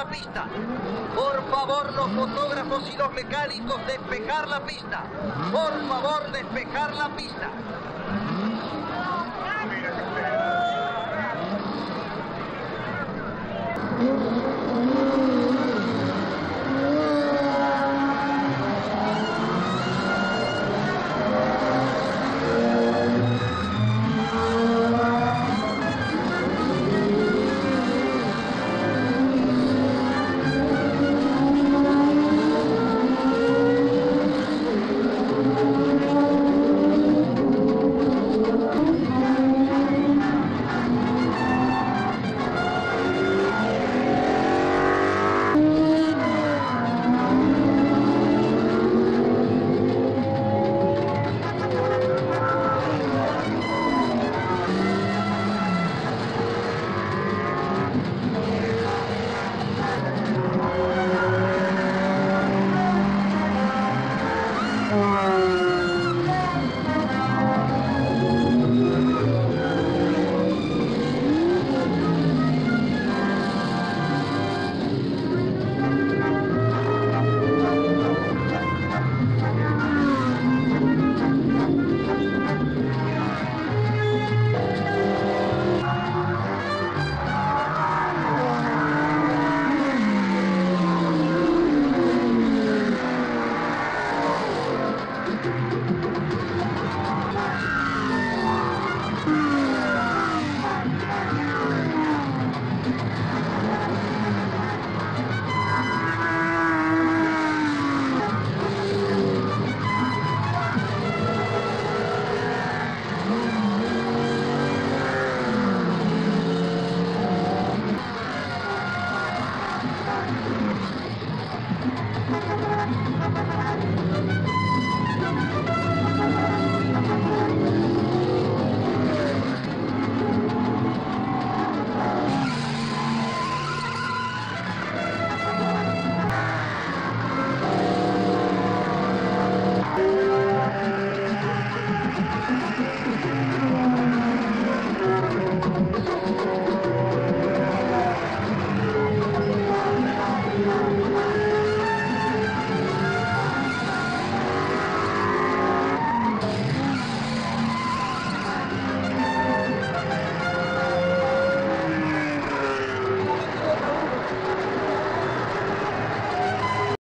Por favor, los fotógrafos y los mecánicos, despejar la pista. Por favor, despejar la pista.